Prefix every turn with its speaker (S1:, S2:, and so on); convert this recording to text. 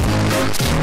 S1: Let's go.